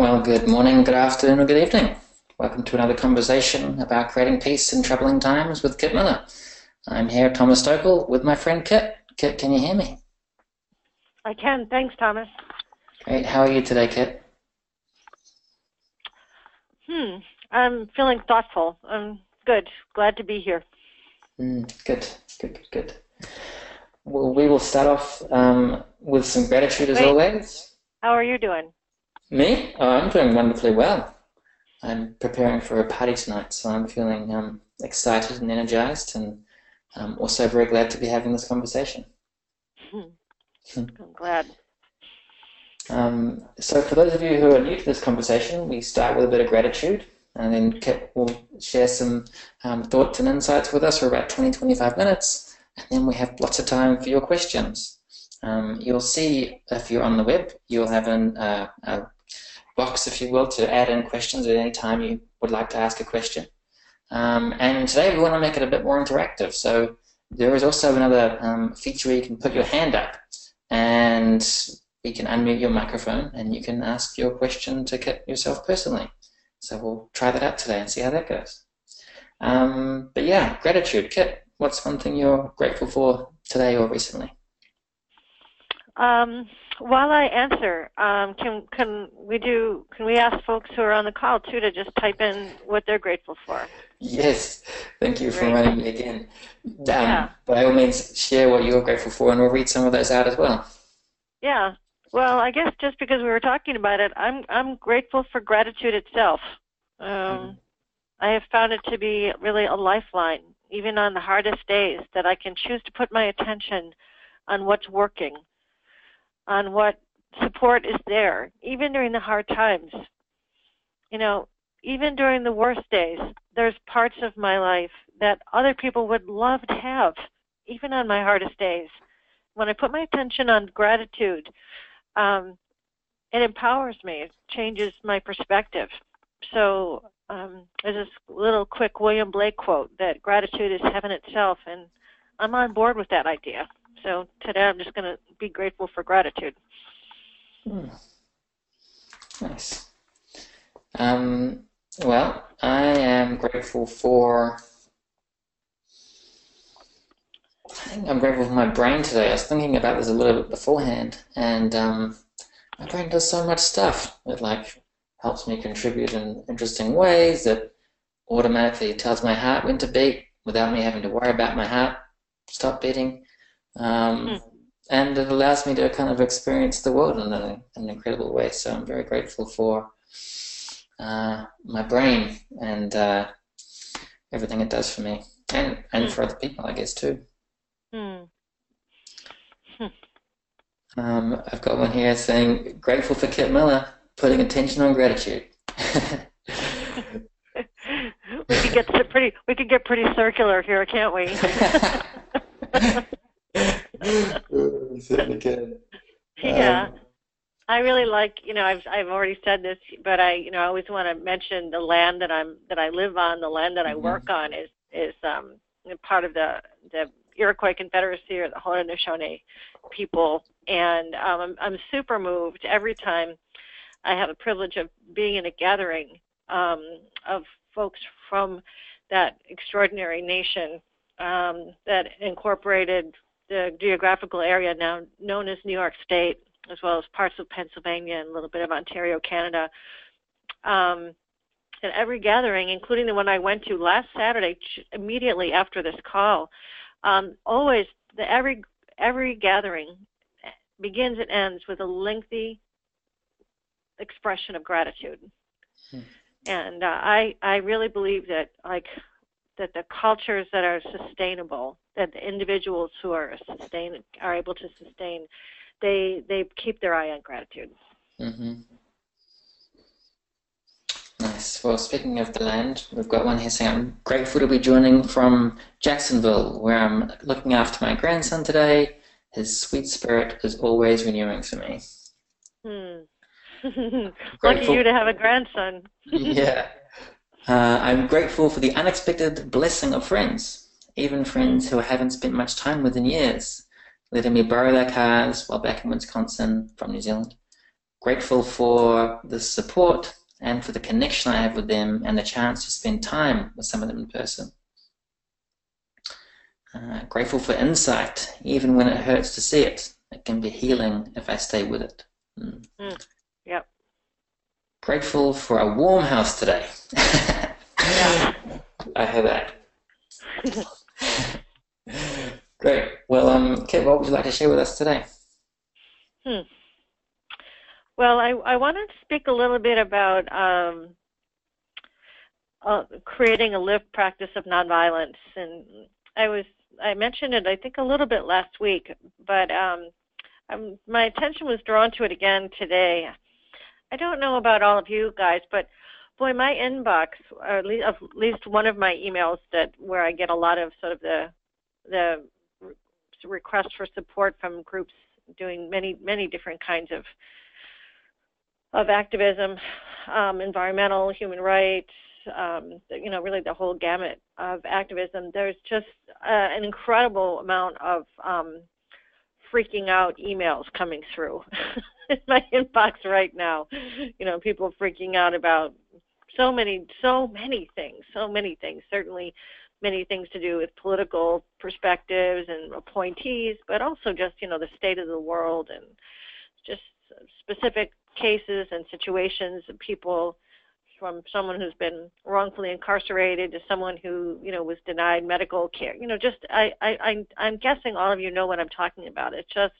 Well, good morning, good afternoon, or good evening. Welcome to another conversation about creating peace in troubling times with Kit Miller. I'm here, Thomas Stokell, with my friend Kit. Kit, can you hear me? I can. Thanks, Thomas. Great. How are you today, Kit? Hmm. I'm feeling thoughtful. I'm good. Glad to be here. Mm, good. Good. Good. Good. Well, we will start off um, with some gratitude as Wait. always. How are you doing? Me? Oh, I'm doing wonderfully well. I'm preparing for a party tonight, so I'm feeling um, excited and energized, and um, also very glad to be having this conversation. I'm glad. Um, so, for those of you who are new to this conversation, we start with a bit of gratitude, and then Kit will share some um, thoughts and insights with us for about 20 25 minutes, and then we have lots of time for your questions. Um, you'll see if you're on the web, you'll have an, uh, a box, if you will, to add in questions at any time you would like to ask a question. Um, and today we want to make it a bit more interactive. So there is also another um, feature where you can put your hand up and you can unmute your microphone and you can ask your question to Kit yourself personally. So we'll try that out today and see how that goes. Um, but yeah, gratitude. Kit, what's one thing you're grateful for today or recently? Um, while I answer, um, can can we do? Can we ask folks who are on the call too to just type in what they're grateful for? Yes, thank you for Great. reminding me again. Um, Yeah. By all means, share what you're grateful for, and we'll read some of those out as well. Yeah. Well, I guess just because we were talking about it, I'm I'm grateful for gratitude itself. Um, I have found it to be really a lifeline, even on the hardest days, that I can choose to put my attention on what's working, on what support is there, even during the hard times. You know, even during the worst days, there's parts of my life that other people would love to have, even on my hardest days. When I put my attention on gratitude, um, it empowers me. It changes my perspective. So um, there's this little quick William Blake quote that gratitude is heaven itself, and I'm on board with that idea. So today I'm just going to be grateful for gratitude. Hmm. Nice. Um, well, I am grateful for. I think I'm grateful for my brain today. I was thinking about this a little bit beforehand, and um, my brain does so much stuff. It like helps me contribute in interesting ways. It automatically tells my heart when to beat without me having to worry about my heart stop beating. Um, Hmm. and it allows me to kind of experience the world in a, an incredible way. So I'm very grateful for uh, my brain and uh, everything it does for me, and and for other people, I guess too. Hmm. Um, I've got one here saying grateful for Kit Miller putting attention on gratitude. we could get pretty. We could get pretty circular here, can't we? we certainly can. yeah. Um, I really like, you know, I've I've already said this, but I, you know, I always want to mention the land that I'm that I live on, the land that I Mhm. work on is is um part of the the Iroquois Confederacy or the Haudenosaunee people, and um, I'm I'm super moved every time I have the privilege of being in a gathering um, of folks from that extraordinary nation um, that incorporated the geographical area now known as New York State, as well as parts of Pennsylvania and a little bit of Ontario, Canada. Um, and every gathering, including the one I went to last Saturday, ch- immediately after this call, um, always the every every gathering begins and ends with a lengthy expression of gratitude. Hmm. And uh, I I really believe that like that the cultures that are sustainable, that the individuals who are sustain are able to sustain, they they keep their eye on gratitude. hmm Nice. Well, speaking of the land, we've got one here saying, I'm grateful to be joining from Jacksonville, where I'm looking after my grandson today. His sweet spirit is always renewing for me. Hmm. Lucky you to have a grandson. yeah. Uh, I'm grateful for the unexpected blessing of friends, even friends who I haven't spent much time with in years, letting me borrow their cars while back in Wisconsin from New Zealand. grateful for the support and for the connection I have with them and the chance to spend time with some of them in person. Uh, grateful for insight, even when it hurts to see it. It can be healing if I stay with it. Mm. Mm. Grateful for a warm house today. yeah. I hear that. Great. Well, um, Kit, what would you like to share with us today? Hmm. Well, I, I want to speak a little bit about um, uh, creating a lived practice of nonviolence, and I was I mentioned it I think a little bit last week, but um, um, my attention was drawn to it again today. I don't know about all of you guys, but boy, my inbox, or at least, one of my emails that where I get a lot of sort of the the requests for support from groups doing many many different kinds of of activism, um, environmental, human rights, um, you know, really the whole gamut of activism. There's just uh, an incredible amount of um, freaking out emails coming through in my inbox right now. You know, people freaking out about so many, so many things, so many things. Certainly, many things to do with political perspectives and appointees, but also just you know the state of the world and just specific cases and situations of people from someone who's been wrongfully incarcerated to someone who you know was denied medical care. You know just i i i'm, I'm guessing all of you know what i'm talking about. It's just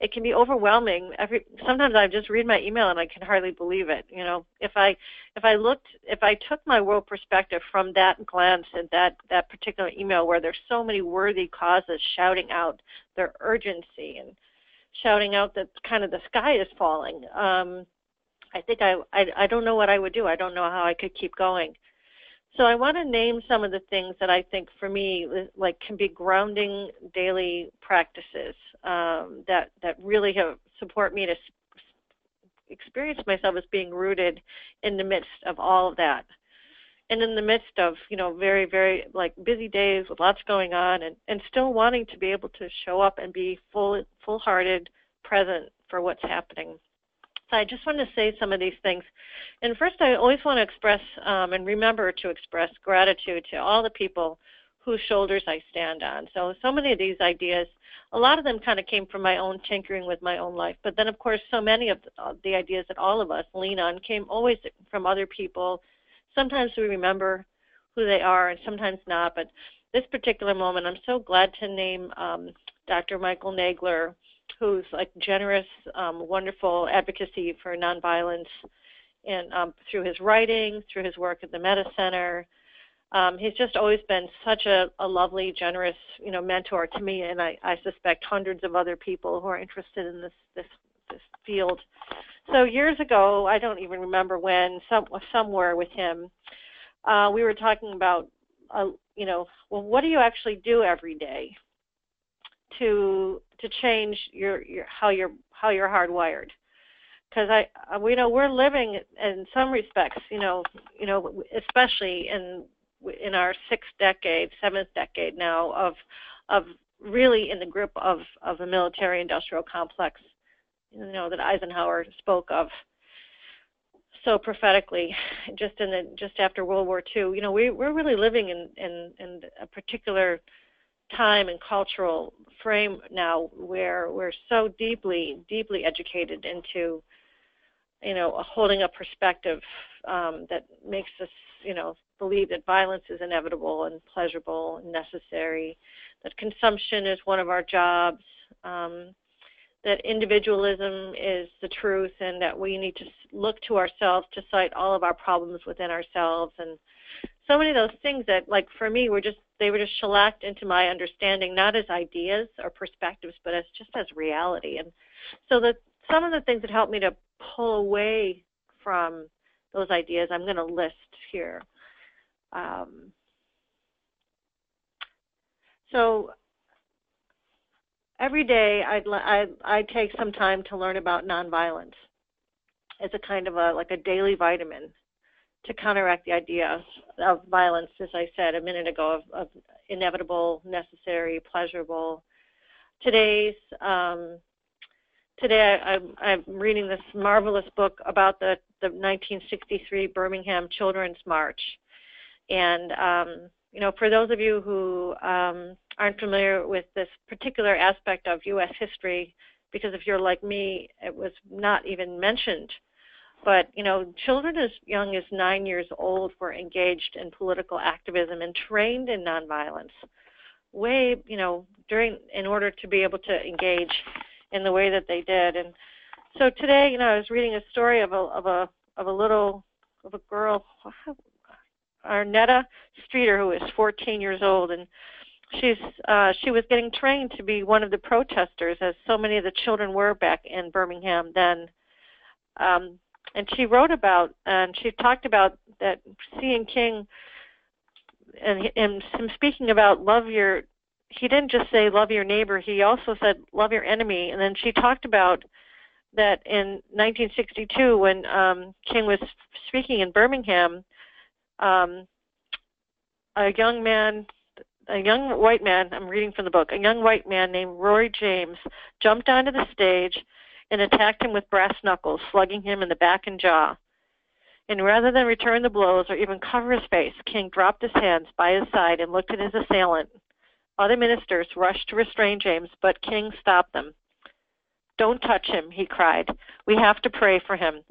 it can be overwhelming. Every sometimes i just read my email and i can hardly believe it. You know if i if i looked if i took my world perspective from that glance and that that particular email where there's so many worthy causes shouting out their urgency and shouting out that kind of the sky is falling. Um, I think I, I I don't know what I would do. I don't know how I could keep going. So I want to name some of the things that I think for me like can be grounding daily practices um, that that really have support me to experience myself as being rooted in the midst of all of that and in the midst of you know very very like busy days with lots going on and and still wanting to be able to show up and be full full hearted present for what's happening i just want to say some of these things and first i always want to express um, and remember to express gratitude to all the people whose shoulders i stand on so so many of these ideas a lot of them kind of came from my own tinkering with my own life but then of course so many of the, the ideas that all of us lean on came always from other people sometimes we remember who they are and sometimes not. But this particular moment, I'm so glad to name um, Dr. Michael Nagler, who's like generous, um, wonderful advocacy for nonviolence, and um, through his writing, through his work at the Metta Center. Um, he's just always been such a, a lovely, generous, you know, mentor to me, and I, I suspect hundreds of other people who are interested in this this this field. So years ago, I don't even remember when, some, somewhere with him, uh, we were talking about, uh, you know, well, what do you actually do every day to to change your, your how you're how you're hardwired? Because I, uh, we know we're living in some respects, you know, you know, especially in in our sixth decade, seventh decade now of of really in the grip of of the military industrial complex you know that Eisenhower spoke of so prophetically just in the just after World War II. You know, we we're really living in in in a particular time and cultural frame now where we're so deeply deeply educated into you know holding a perspective um, that makes us you know believe that violence is inevitable and pleasurable and necessary that consumption is one of our jobs um, that individualism is the truth and that we need to look to ourselves to cite all of our problems within ourselves and so many of those things that like for me were just they were just shellacked into my understanding not as ideas or perspectives but as just as reality. And so some of the things that helped me to pull away from those ideas i'm going to list here. Um, so every day I'd, I, I take some time to learn about nonviolence as a kind of a like a daily vitamin to counteract the idea of violence, as I said a minute ago, of, of inevitable, necessary, pleasurable. Today's um, today I, I'm, I'm reading this marvelous book about the, the 1963 Birmingham Children's March. And, um, you know, for those of you who um, aren't familiar with this particular aspect of U.S. history, because if you're like me, it was not even mentioned. But, you know, children as young as nine years old were engaged in political activism and trained in nonviolence way, you know, during in order to be able to engage in the way that they did. And so today, you know, I was reading a story of a of a of a little of a girl, Arnetta Streeter, who is 14 years old, and she's uh, she was getting trained to be one of the protesters, as so many of the children were back in Birmingham then. Um, and she wrote about and she talked about that seeing King and, and him speaking about love your he didn't just say love your neighbor he also said love your enemy. And then she talked about that in 1962 when um, king was speaking in birmingham um, a young man a young white man i'm reading from the book a young white man named roy james jumped onto the stage and attacked him with brass knuckles slugging him in the back and jaw and rather than return the blows or even cover his face, King dropped his hands by his side and looked at his assailant. Other ministers rushed to restrain James, but King stopped them. Don't touch him, he cried. We have to pray for him.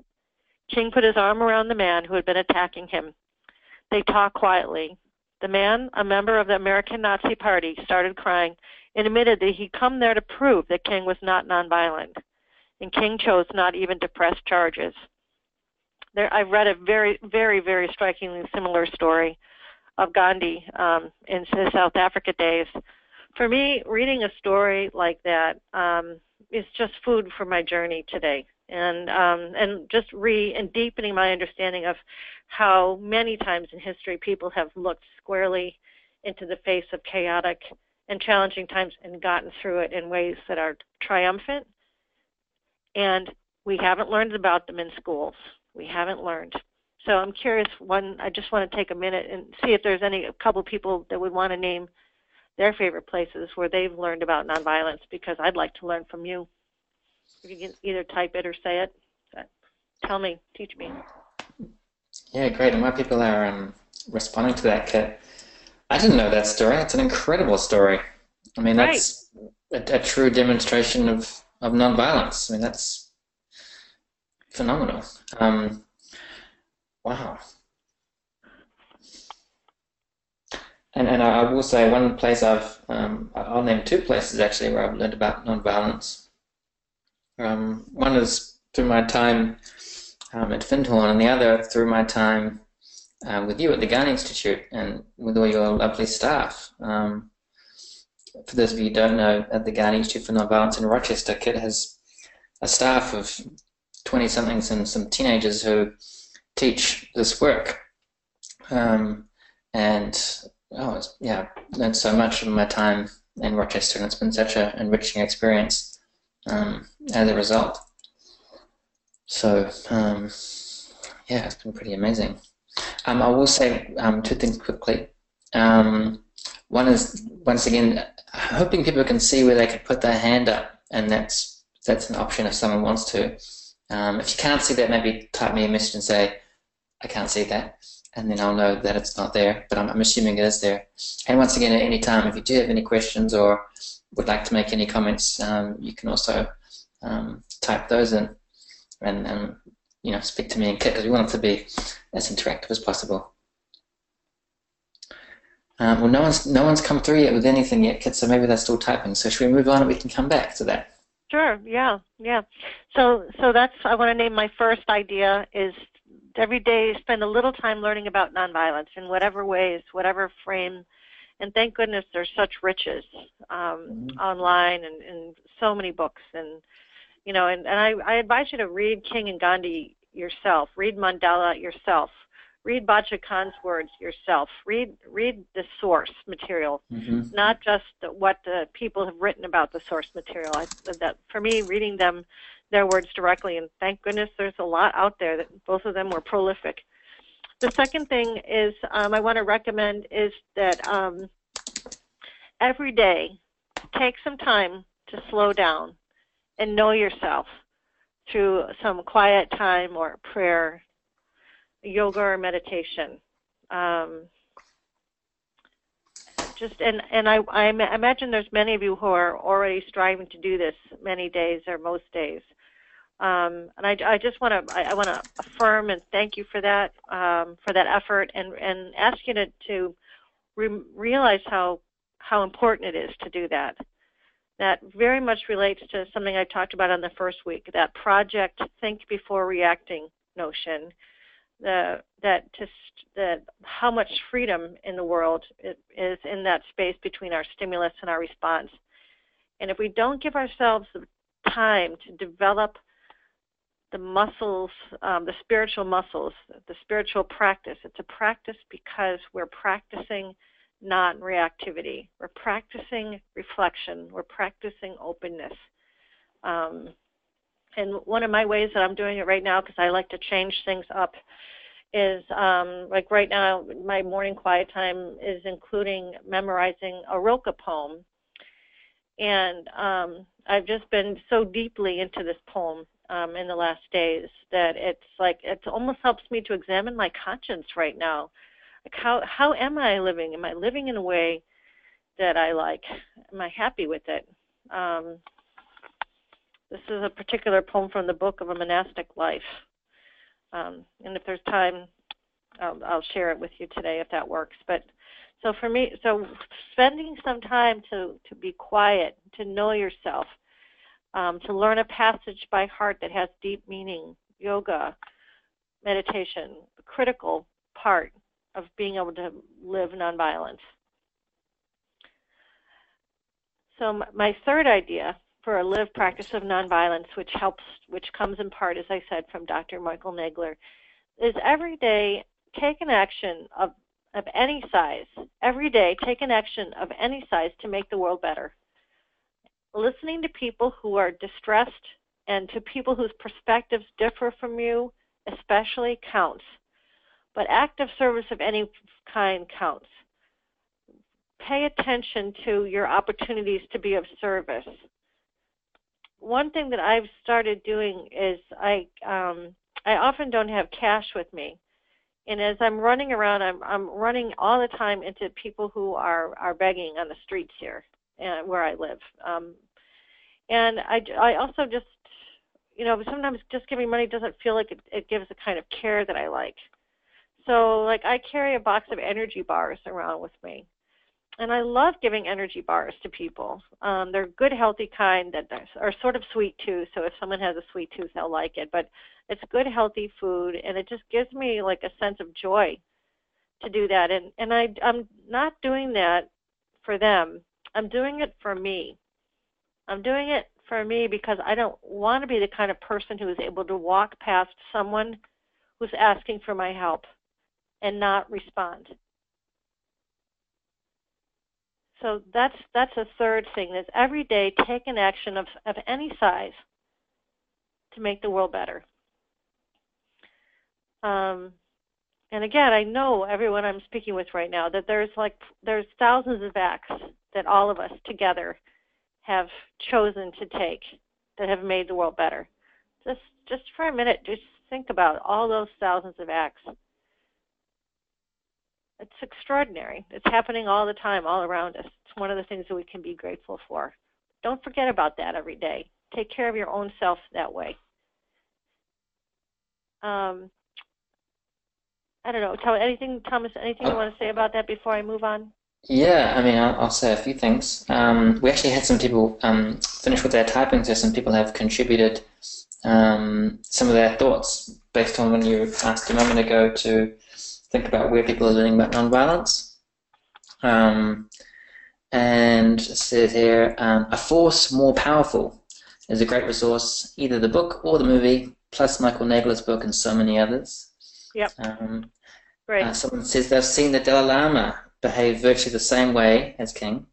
King put his arm around the man who had been attacking him. They talked quietly. The man, a member of the American Nazi Party, started crying and admitted that he'd come there to prove that King was not nonviolent. And King chose not even to press charges. There, I've read a very, very, very strikingly similar story of Gandhi um, in his South Africa days. For me, reading a story like that um, is just food for my journey today, and um, and just re and deepening my understanding of how many times in history people have looked squarely into the face of chaotic and challenging times and gotten through it in ways that are triumphant. And we haven't learned about them in schools we haven't learned. So I'm curious. One, I just want to take a minute and see if there's any a couple people that would want to name their favorite places where they've learned about nonviolence because I'd like to learn from you. If you can either type it or say it, but tell me, teach me. Yeah, great. And my people are um, responding to that, Kit. I didn't know that story. It's an incredible story. I mean, that's right. a, a, true demonstration of, of nonviolence. I mean, that's phenomenal. Um, wow. And, and I will say one place I've, um, I'll name two places actually where I've learned about nonviolence. Um, one is through my time um, at Findhorn, and the other through my time uh, with you at the Gandhi Institute and with all your lovely staff. Um, for those of you who don't know, at the Gandhi Institute for Nonviolence in Rochester, Kit has a staff of 20 somethings and some teenagers who teach this work. Um, and oh, yeah, learned so much from my time in Rochester, and it's been such an enriching experience um, as a result. So, um, yeah, it's been pretty amazing. Um, I will say um, two things quickly. Um, one is, once again, hoping people can see where they can put their hand up, and that's that's an option if someone wants to. Um, if you can't see that, maybe type me a message and say, I can't see that, and then I'll know that it's not there, but I'm, I'm assuming it is there. And once again, at any time, if you do have any questions or would like to make any comments, um, you can also um, type those in and, you know speak to me and Kit because we want it to be as interactive as possible. Um, well, no one's no one's come through yet with anything yet, Kit. So maybe they're still typing. So should we move on and we can come back to that? Sure. Yeah. Yeah. So so that's I want to name my first idea is every day spend a little time learning about nonviolence in whatever ways, whatever frame. And thank goodness there's such riches um, mm-hmm. online and, and so many books and you know and, and I, I advise you to read King and Gandhi yourself, read Mandela yourself, read Bacha Khan's words yourself. Read read the source material, mm-hmm. not just what the people have written about the source material. I, that for me, reading them, their words directly, and thank goodness there's a lot out there that both of them were prolific. The second thing is um, I want to recommend is that um, every day take some time to slow down and know yourself through some quiet time or prayer, yoga or meditation. Um, just and and I, I imagine there's many of you who are already striving to do this many days or most days. Um, and I, I just want to I, I want to affirm and thank you for that um, for that effort and and ask you to to re- realize how how important it is to do that. That very much relates to something I talked about on the first week. That project think before reacting notion. The that just that how much freedom in the world is in that space between our stimulus and our response. And if we don't give ourselves the time to develop the muscles, um, the spiritual muscles, the spiritual practice. It's a practice because we're practicing non reactivity. We're practicing reflection. We're practicing openness. Um, and one of my ways that I'm doing it right now, because I like to change things up, is um, like right now, my morning quiet time is including memorizing a Rilke poem. And um, I've just been so deeply into this poem um, in the last days that it's like it almost helps me to examine my conscience right now. Like how how am I living? Am I living in a way that I like? Am I happy with it? Um, this is a particular poem from the book of a monastic life. Um, and if there's time, I'll, I'll share it with you today if that works. But so for me, so spending some time to to be quiet, to know yourself, um, to learn a passage by heart that has deep meaning, yoga, meditation, a critical part of being able to live nonviolence. So my third idea for a live practice of nonviolence, which helps, which comes in part, as I said, from Dr. Michael Nagler, is every day take an action of, of any size. Every day take an action of any size to make the world better listening to people who are distressed and to people whose perspectives differ from you especially counts. But active service of any kind counts. Pay attention to your opportunities to be of service. One thing that I've started doing is I um, I often don't have cash with me, and as I'm running around, I'm I'm running all the time into people who are are begging on the streets here, uh, where I live. Um, and I, I also just, you know, sometimes just giving money doesn't feel like it, it gives the kind of care that I like. So, like, I carry a box of energy bars around with me. And I love giving energy bars to people. Um, they're good, healthy kind that are sort of sweet too. So if someone has a sweet tooth, they'll like it. But it's good, healthy food, and it just gives me like a sense of joy to do that. And and I I'm not doing that for them. I'm doing it for me. I'm doing it for me because I don't want to be the kind of person who is able to walk past someone who's asking for my help and not respond. So that's that's a third thing is every day take an action of, of any size to make the world better. Um, and again, I know everyone I'm speaking with right now that there's like there's thousands of acts that all of us together have chosen to take that have made the world better. Just just for a minute, just think about all those thousands of acts. It's extraordinary. It's happening all the time, all around us. It's one of the things that we can be grateful for. Don't forget about that every day. Take care of your own self that way. Um, I don't know. Tell anything, Thomas. Anything you want to say about that before I move on? Yeah, I mean, I'll, I'll say a few things. Um, we actually had some people um, finish with their typing, so some people have contributed um, some of their thoughts based on when you asked a moment ago to think about where people are learning about nonviolence. Um, and it says here, um, A Force More Powerful is a great resource, either the book or the movie, plus Michael Nagler's book and so many others. Yep. Um, Great. Uh, someone says they've seen the Dalai Lama behave virtually the same way as King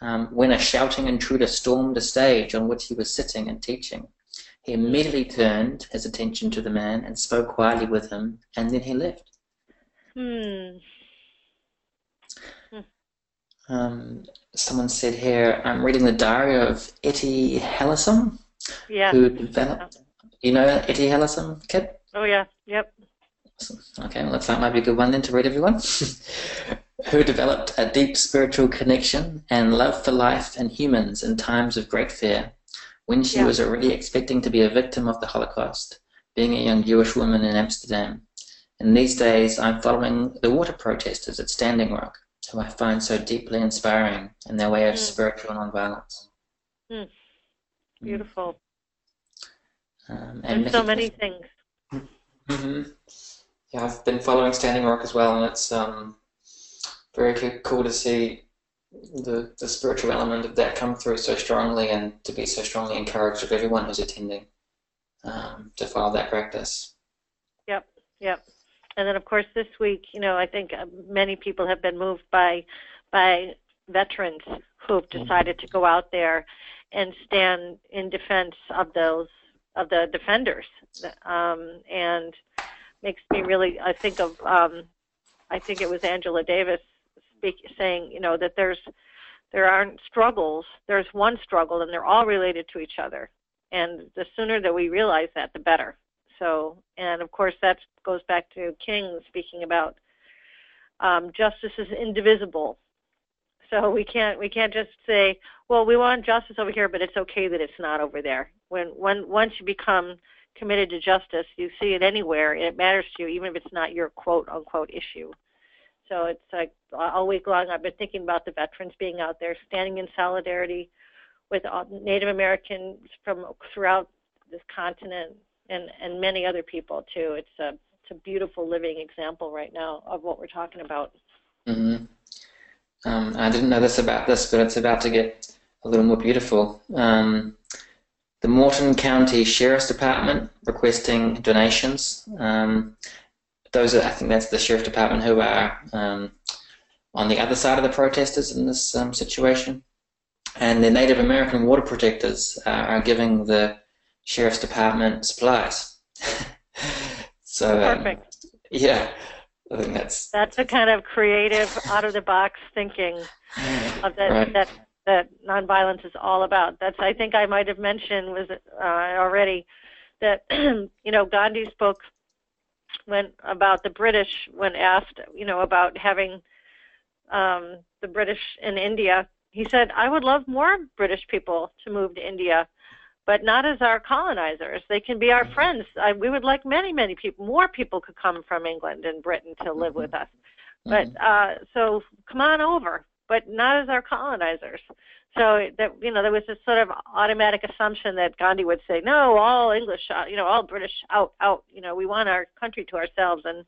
um, when a shouting intruder stormed a stage on which he was sitting and teaching. He immediately turned his attention to the man and spoke quietly with him, and then he left. Hmm. Um, someone said here, I'm reading the diary of Etty Hillesum. Yeah. who developed. You know Etty Hillesum, Kit? Oh yeah. Yep. Okay, well, like might be a good one then to read everyone. who developed a deep spiritual connection and love for life and humans in times of great fear, when she Yeah. was already expecting to be a victim of the Holocaust, being a young Jewish woman in Amsterdam. In these days, I'm following the water protesters at Standing Rock, who I find so deeply inspiring in their way of Mm. spiritual nonviolence. Mm. Beautiful. Um, and There's so many things. hmm Yeah, I've been following Standing Rock as well, and it's um, very cool to see the, the spiritual element of that come through so strongly and to be so strongly encouraged of everyone who's attending um, to follow that practice. Yep. Yep. And then of course this week, you know, I think uh, many people have been moved by by veterans who've decided to go out there and stand in defense of those of the defenders. Um, and makes me really I think of um, I think it was Angela Davis speak, saying, you know, that there's there aren't struggles. There's one struggle, and they're all related to each other. And the sooner that we realize that, the better. So, and of course, that goes back to King speaking about um, justice is indivisible. So we can't we can't just say, well, we want justice over here, but it's okay that it's not over there. When when once you become committed to justice, you see it anywhere, and it matters to you, even if it's not your quote unquote issue. So it's like all week long, I've been thinking about the veterans being out there, standing in solidarity with Native Americans from throughout this continent and and many other people too. It's a it's a beautiful living example right now of what we're talking about. hmm Um, I didn't know this about this, but it's about to get a little more beautiful. Um, the Morton County Sheriff's Department requesting donations. Um, those are, I think that's the Sheriff Department who are um, on the other side of the protesters in this um, situation. And the Native American water protectors uh, are giving the Sheriff's Department supplies. so, um, Perfect. yeah, I think that's That's the kind of creative, out of the box thinking of that Right. that that nonviolence is all about. That's I think I might have mentioned was uh, already that you know Gandhi spoke when about the British when asked you know about having um, the British in India. He said, "I would love more British people to move to India." But not as our colonizers. They can be our friends. I, we would like many, many people. More people could come from England and Britain to live with us. But uh, so come on over, but not as our colonizers. So that you know, there was this sort of automatic assumption that Gandhi would say, "No, all English, out, you know, all British out, out. You know, we want our country to ourselves." And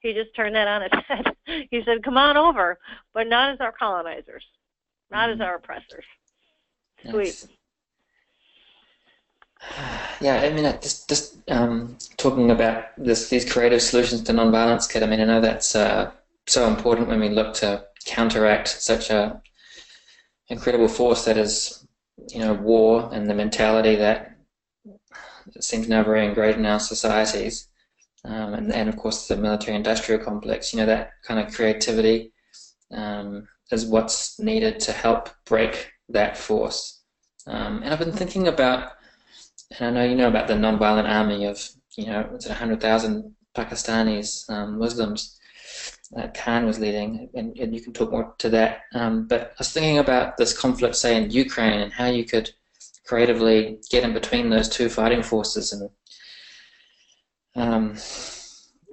he just turned that on its head. he said, "Come on over, but not as our colonizers, not as Mhm. our oppressors." Sweet. Yes. Yeah, I mean, just just um, talking about this these creative solutions to nonviolence, Kit. I mean, I know that's uh, so important when we look to counteract such a incredible force that is, you know, war and the mentality that seems now very ingrained in our societies, um, and and of course the military-industrial complex. You know, that kind of creativity um, is what's needed to help break that force. Um, and I've been thinking about and I know you know about the non-violent army of, you know, it's 100,000 Pakistanis, um, Muslims that Khan was leading, and, and you can talk more to that. Um, but I was thinking about this conflict, say, in Ukraine, and how you could creatively get in between those two fighting forces, and um,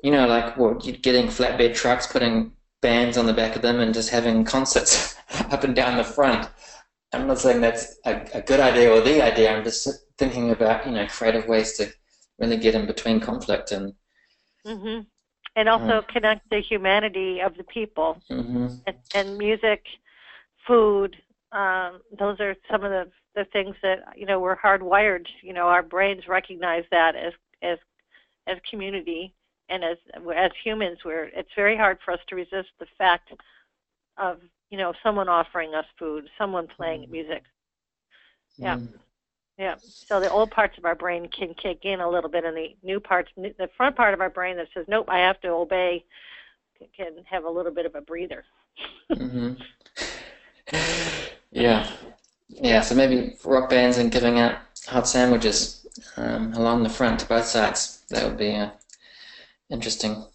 you know, like what, getting flatbed trucks, putting bands on the back of them, and just having concerts up and down the front. I'm not saying that's a, a good idea or the idea. I'm just thinking about you know creative ways to really get in between conflict and hmm And also connect the humanity of the people. hmm and, and music, food. Um, those are some of the, the things that you know we're hardwired. You know, our brains recognize that as as as community and as as humans. We're it's very hard for us to resist the fact of you know someone offering us food, someone playing music. Yeah. Yeah. So the old parts of our brain can kick in a little bit, and the new parts, the front part of our brain that says, "Nope, I have to obey," can have a little bit of a breather. hmm Yeah. Yeah, so maybe rock bands and giving out hot sandwiches um, along the front, both sides. That would be uh, interesting.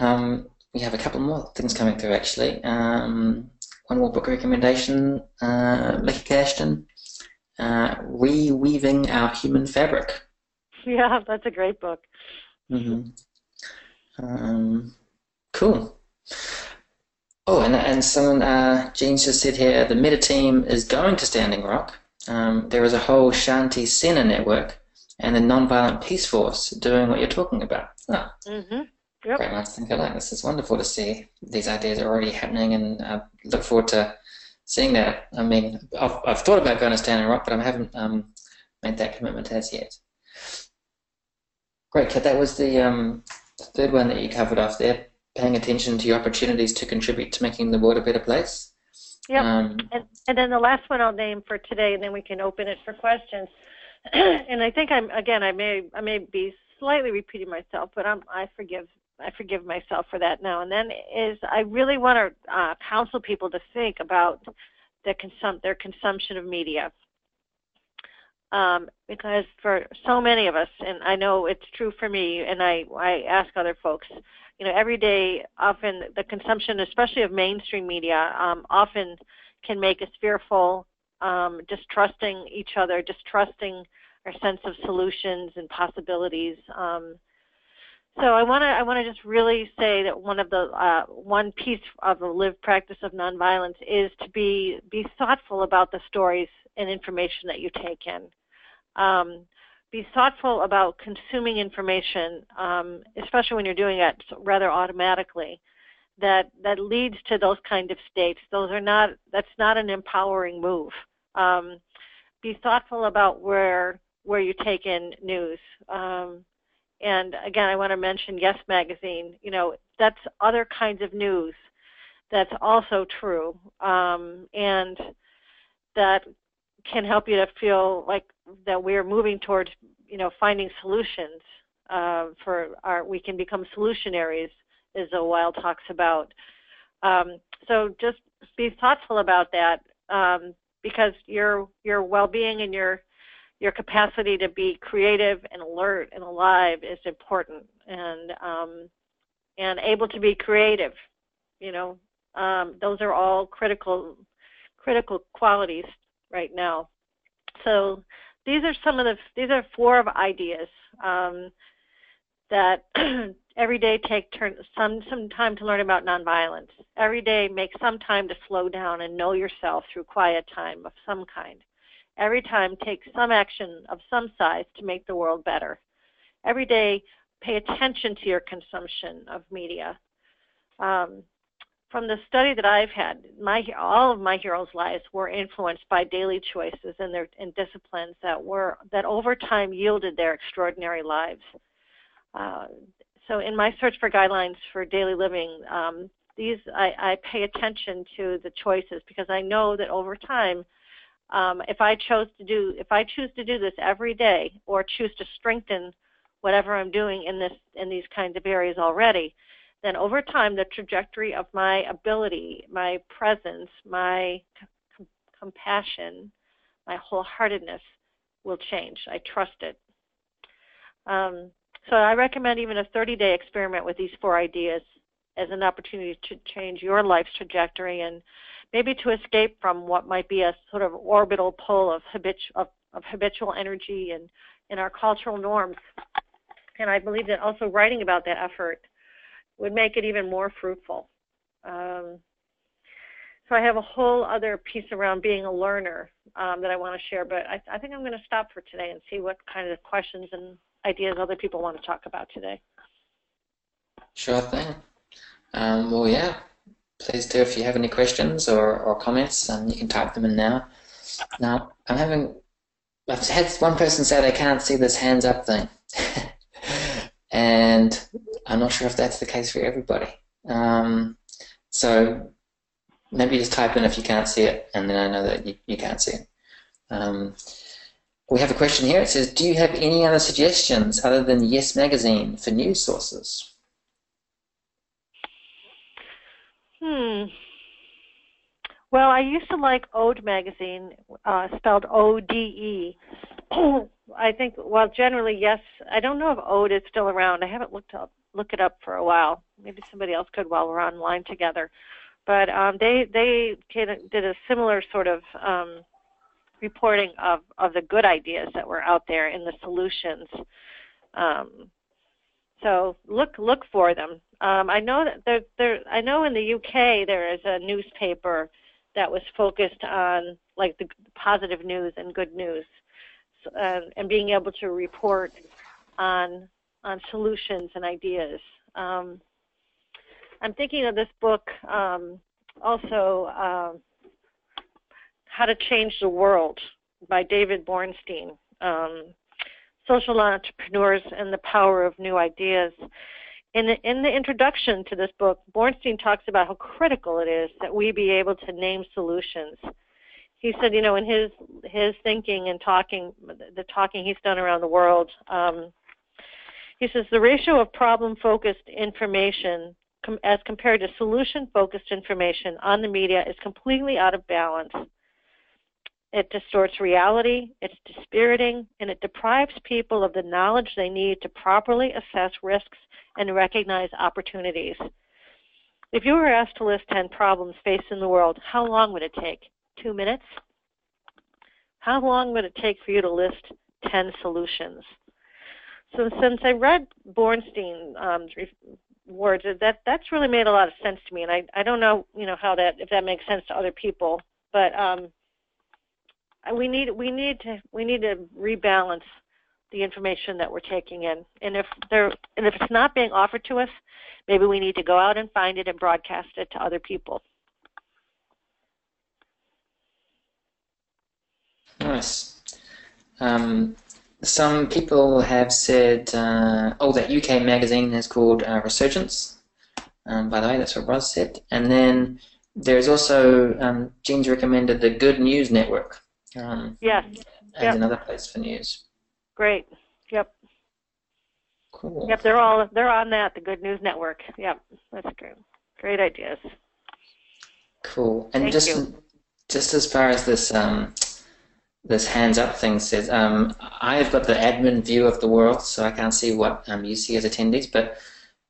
Um, we have a couple more things coming through actually. Um, one more book recommendation, uh, Miki Kashtan, uh, Reweaving Our Human Fabric. Yeah, that's a great book. Mm-hmm. Um, cool. Oh, and, and someone, uh, Jean just said here, the Metta team is going to Standing Rock. Um, there is a whole Shanti Sena network and the Nonviolent Peace Force doing what you're talking about. Oh, mm-hmm. Yep. Great minds think alike. This is wonderful to see these ideas are already happening, and I look forward to seeing that. I mean, I've, I've thought about going to Standing Rock, but I haven't um, made that commitment as yet. Great, Kit. That was the, um, the third one that you covered off there. Paying attention to your opportunities to contribute to making the world a better place. Yep. Um, and, and then the last one I'll name for today, and then we can open it for questions. and I think I'm again, I may I may be slightly repeating myself, but I'm I forgive I forgive myself for that now and then, is I really want to uh, counsel people to think about the consum- their consumption of media. Um, because for so many of us, and I know it's true for me, and I, I ask other folks, you know, every day, often the consumption, especially of mainstream media, um, often can make us fearful, um, distrusting each other, distrusting our sense of solutions and possibilities. Um, so I want to I want to just really say that one of the uh, one piece of the live practice of nonviolence is to be be thoughtful about the stories and information that you take in. Um, be thoughtful about consuming information, um, especially when you're doing it rather automatically. That that leads to those kind of states. Those are not that's not an empowering move. Um, be thoughtful about where where you take in news. Um, and again, I want to mention Yes Magazine. You know, that's other kinds of news that's also true, um, and that can help you to feel like that we're moving towards, you know, finding solutions uh, for our. We can become solutionaries, as Weil talks about. Um, so just be thoughtful about that, um, because your your well-being and your your capacity to be creative and alert and alive is important and um, and able to be creative you know? Um, those are all critical critical qualities right now. So these are some of the these are four of ideas um, that every day take turn some some time to learn about nonviolence. Every day make some time to slow down and know yourself through quiet time of some kind Every time, take some action of some size to make the world better. Every day, pay attention to your consumption of media. Um, from the study that I've had, my all of my heroes' lives were influenced by daily choices and their and disciplines that were that over time yielded their extraordinary lives. Uh, so, in my search for guidelines for daily living, um, these I, I pay attention to the choices because I know that over time um, if I chose to do, if I choose to do this every day, or choose to strengthen whatever I'm doing in this in these kinds of areas already, then over time the trajectory of my ability, my presence, my com- compassion, my wholeheartedness will change. I trust it. Um, so I recommend even a 30-day experiment with these four ideas as an opportunity to change your life's trajectory and maybe to escape from what might be a sort of orbital pull of, habitu- of, of habitual energy and in our cultural norms. And I believe that also writing about that effort would make it even more fruitful. Um, so I have a whole other piece around being a learner um, that I want to share, but I, I think I'm going to stop for today and see what kind of questions and ideas other people want to talk about today. Sure thing. Um, well, yeah, please do if you have any questions or, or comments, um, you can type them in now. Now, I'm having, I've had one person say they can't see this hands up thing. and I'm not sure if that's the case for everybody. Um, so maybe just type in if you can't see it, and then I know that you, you can't see it. Um, we have a question here. It says, do you have any other suggestions other than Yes Magazine for news sources? Hmm. Well, I used to like Ode magazine, uh, spelled O-D-E, I think, well, generally, yes. I don't know if Ode is still around. I haven't looked up look it up for a while. Maybe somebody else could while we're online together. But um, they they did a similar sort of um, reporting of of the good ideas that were out there and the solutions. Um, so look look for them. Um, I know that there there I know in the UK there is a newspaper that was focused on like the positive news and good news, uh, and being able to report on on solutions and ideas. Um, I'm thinking of this book um, also, uh, How to Change the World by David Bornstein. Um, social entrepreneurs and the power of new ideas. In the, in the introduction to this book, Bornstein talks about how critical it is that we be able to name solutions. He said, you know, in his his thinking and talking, the talking he's done around the world, um, he says the ratio of problem-focused information com- as compared to solution-focused information on the media is completely out of balance. It distorts reality, it's dispiriting, and it deprives people of the knowledge they need to properly assess risks and recognize opportunities. If you were asked to list 10 problems faced in the world, how long would it take? Two minutes? How long would it take for you to list 10 solutions? So since I read Bornstein um, words, that that's really made a lot of sense to me, and I I don't know you know how that if that makes sense to other people, but um, we need we need to we need to rebalance the information that we're taking in, and if there and if it's not being offered to us, maybe we need to go out and find it and broadcast it to other people. Nice. Um, some people have said, uh, oh, that UK magazine is called uh, Resurgence. Um, by the way, that's what Roz said. And then there's also, um, Jean's recommended the Good News Network. Um, yes. As yep. another place for news. Great. Yep. Cool. Yep, they're all they're on that, the Good News Network. Yep, that's great. Great ideas. Cool. And Thank just you. just as far as this um, this hands up thing says, um, I've got the admin view of the world, so I can't see what um, you see as attendees, but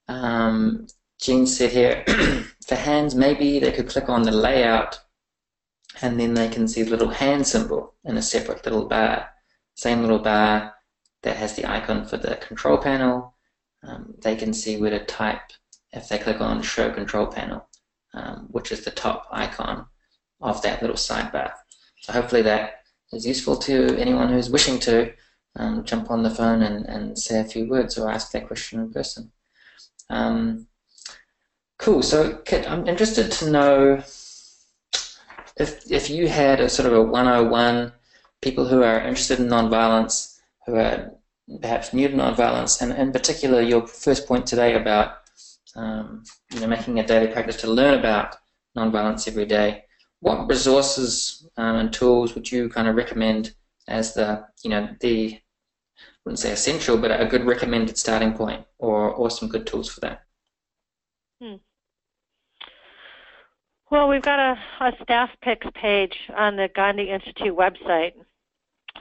um, Jean said here, for hands, maybe they could click on the layout and then they can see the little hand symbol in a separate little bar. Same little bar that has the icon for the control panel. Um, they can see where to type if they click on show control panel, um, which is the top icon of that little sidebar. So hopefully that is useful to anyone who's wishing to um, jump on the phone and, and say a few words or ask that question in person. Um, cool. So, Kit, I'm interested to know if if you had a sort of a 101 people who are interested in nonviolence, are perhaps new nonviolence, and in particular your first point today about um, you know making a daily practice to learn about nonviolence every day what resources um, and tools would you kind of recommend as the you know the I wouldn't say essential, but a good recommended starting point, or or some good tools for that? Hmm. Well, we've got a, a staff picks page on the Gandhi Institute website,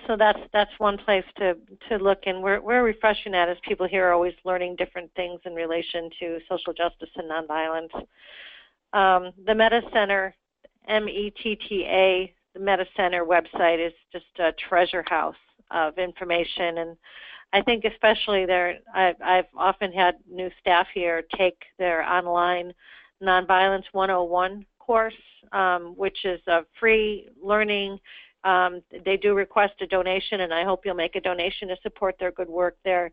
so that's that's one place to to look. And we're we're refreshing that as people here are always learning different things in relation to social justice and nonviolence. Um, the Metta Center METTA, the Metta Center website is just a treasure house of information. And I think especially there, I've, I've often had new staff here take their online Nonviolence 101 course, um, which is a free learning. Um, they do request a donation, and I hope you'll make a donation to support their good work there.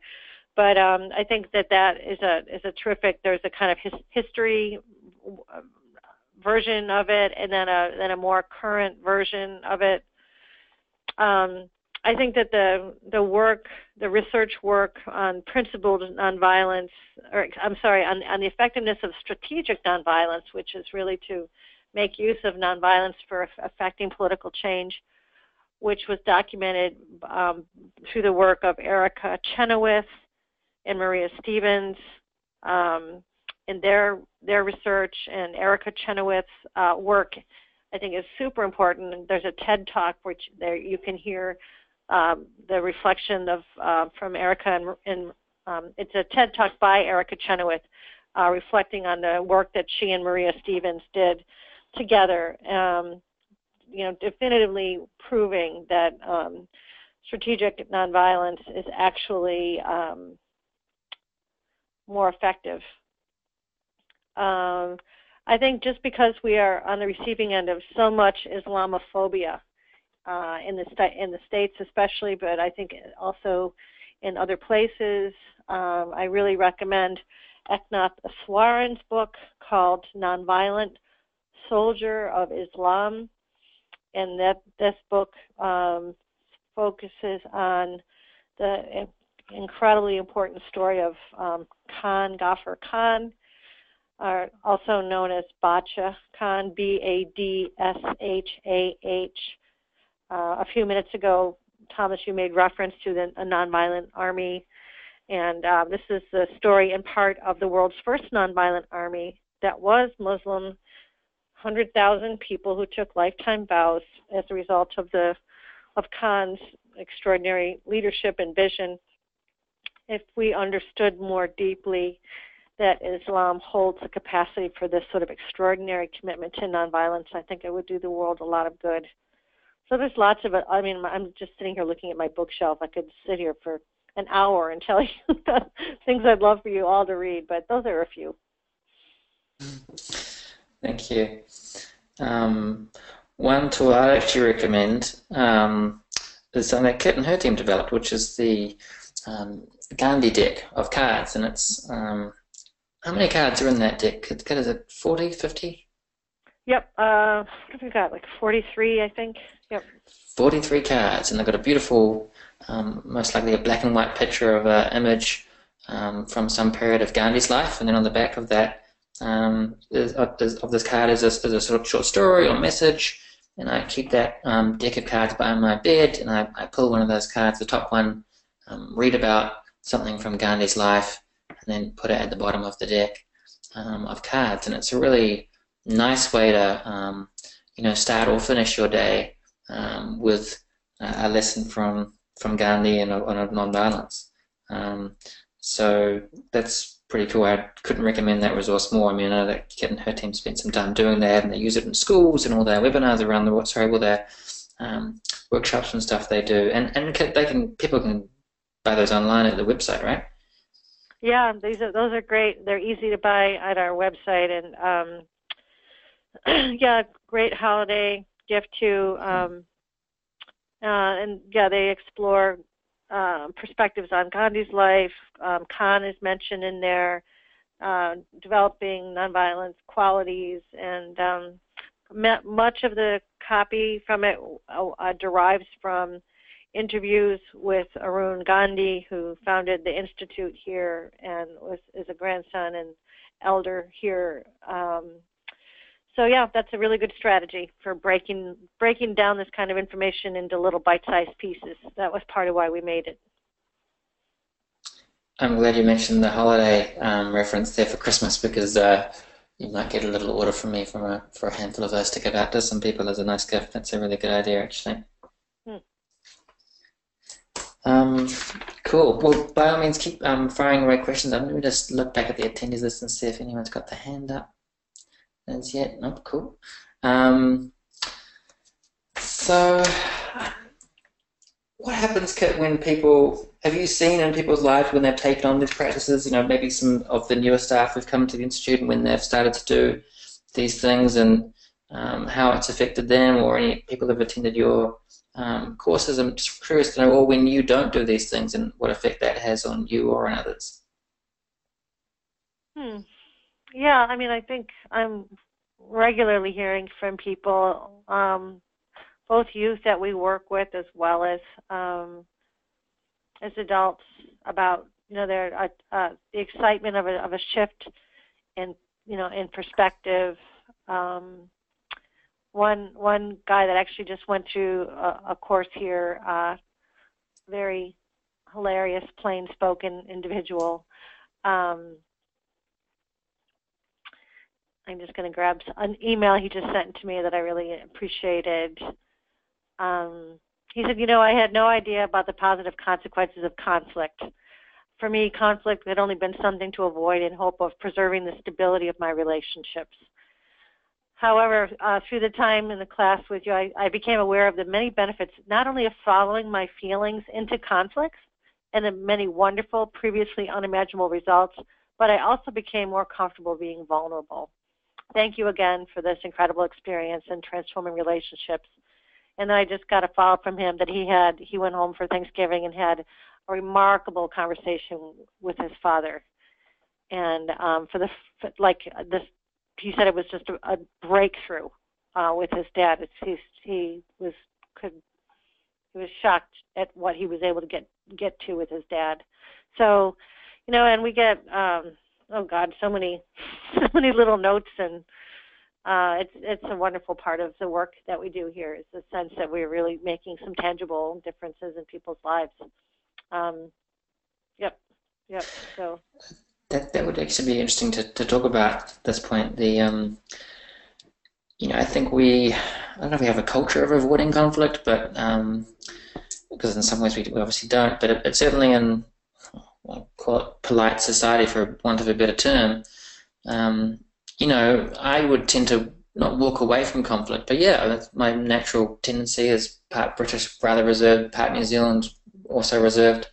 But um, I think that that is a is a terrific. There's a kind of his, history version of it and then a then a more current version of it. Um, I think that the the work, the research work on principled nonviolence, or I'm sorry, on, on the effectiveness of strategic nonviolence, which is really to make use of nonviolence for affecting political change, which was documented um, through the work of Erica Chenoweth and Maria Stevens. Um, in their their research and Erica Chenoweth's uh, work, I think is super important. There's a TED talk which there you can hear um, the reflection of uh, from Erica and, and um, it's a TED Talk by Erica Chenoweth, uh, reflecting on the work that she and Maria Stevens did together. Um, you know, definitively proving that um, strategic nonviolence is actually um, more effective. Um, I think just because we are on the receiving end of so much Islamophobia uh, in the in the states, especially, but I think also in other places, um, I really recommend Eknath Easwaran's book called Nonviolent Soldier of Islam, and that this book um, focuses on the incredibly important story of um, Khan Ghaffar Khan, also known as Badshah Khan, B-A-D-S-H-A-H. Uh, a few minutes ago, Thomas, you made reference to the, a nonviolent army, and uh, this is the story in part of the world's first nonviolent army that was Muslim 100,000 people who took lifetime vows as a result of the of Khan's extraordinary leadership and vision. If we understood more deeply that Islam holds the capacity for this sort of extraordinary commitment to nonviolence, I think it would do the world a lot of good. So there's lots of it. I mean, I'm just sitting here looking at my bookshelf. I could sit here for an hour and tell you things I'd love for you all to read, but those are a few. Mm-hmm. Thank you. Um, one tool I'd actually recommend um, is something that Kit and her team developed, which is the um, Gandhi deck of cards. And it's, um, how many cards are in that deck? Kit, is it 40, 50? Yep. Uh, we got? Like 43, I think. Yep. 43 cards, and they've got a beautiful, um, most likely a black and white picture of an image um, from some period of Gandhi's life, and then on the back of that um, of, this card is a, a sort of short story or message, and I keep that um, deck of cards by my bed, and I, I pull one of those cards, the top one, um, read about something from Gandhi's life, and then put it at the bottom of the deck um, of cards, and it's a really nice way to um, you know start or finish your day um, with a lesson from from Gandhi and on nonviolence. so that's pretty cool. I couldn't recommend that resource more. I mean, I know that Kit and her team spent some time doing that, and they use it in schools and all their webinars around the. Sorry, all their um, workshops and stuff they do, and and they can people can buy those online at the website, right? Yeah, these are those are great. They're easy to buy at our website, and um, yeah, great holiday gift too. Um, uh, and yeah, they explore um, perspectives on Gandhi's life. Um, Khan is mentioned in there, uh, developing nonviolence qualities, and um, much of the copy from it uh, derives from interviews with Arun Gandhi, who founded the institute here and was is a grandson and elder here um, so yeah, that's a really good strategy for breaking breaking down this kind of information into little bite-sized pieces. That was part of why we made it. I'm glad you mentioned the holiday um, reference there for Christmas because uh, you might get a little order from me from a, for a handful of those to give out to some people as a nice gift. That's a really good idea, actually. Hmm. Um, cool. Well, by all means, keep um, firing away questions. I'm going to just look back at the attendees list and see if anyone's got the hand up as yet. Not cool. Um, so, what happens, Kit, when people have you seen in people's lives when they've taken on these practices? You know, maybe some of the newer staff who've come to the institute and when they've started to do these things and um, how it's affected them, or any people who've attended your um, courses. I'm just curious to know, or when you don't do these things and what effect that has on you or on others. Hmm. Yeah, I mean, I think I'm regularly hearing from people, um, both youth that we work with as well as um, as adults, about you know their uh, uh, the excitement of a of a shift in you know in perspective. Um, one one guy that actually just went through a, a course here, uh, very hilarious, plain spoken individual. Um, I'm just going to grab an email he just sent to me that I really appreciated. Um, he said, you know, I had no idea about the positive consequences of conflict. For me, conflict had only been something to avoid in hope of preserving the stability of my relationships. However, uh, through the time in the class with you, I, I became aware of the many benefits, not only of following my feelings into conflicts and the many wonderful, previously unimaginable results, but I also became more comfortable being vulnerable. Thank you again for this incredible experience and transforming relationships. And then I just got a follow from him that he had he went home for Thanksgiving and had a remarkable conversation with his father. And um, for the like this, he said it was just a, a breakthrough uh, with his dad. It's, he he was could he was shocked at what he was able to get get to with his dad. So, you know, and we get um, oh God, so many so many little notes and uh, it's it's a wonderful part of the work that we do here is the sense that we're really making some tangible differences in people's lives. Um, yep, yep. So that that would actually be interesting to, to talk about at this point. The um, you know, I think we I don't know if we have a culture of avoiding conflict, but um, because in some ways we, we obviously don't, but it, it's certainly in It polite society for want of a better term. Um, you know, I would tend to not walk away from conflict, but yeah, that's my natural tendency is part British, rather reserved, part New Zealand, also reserved,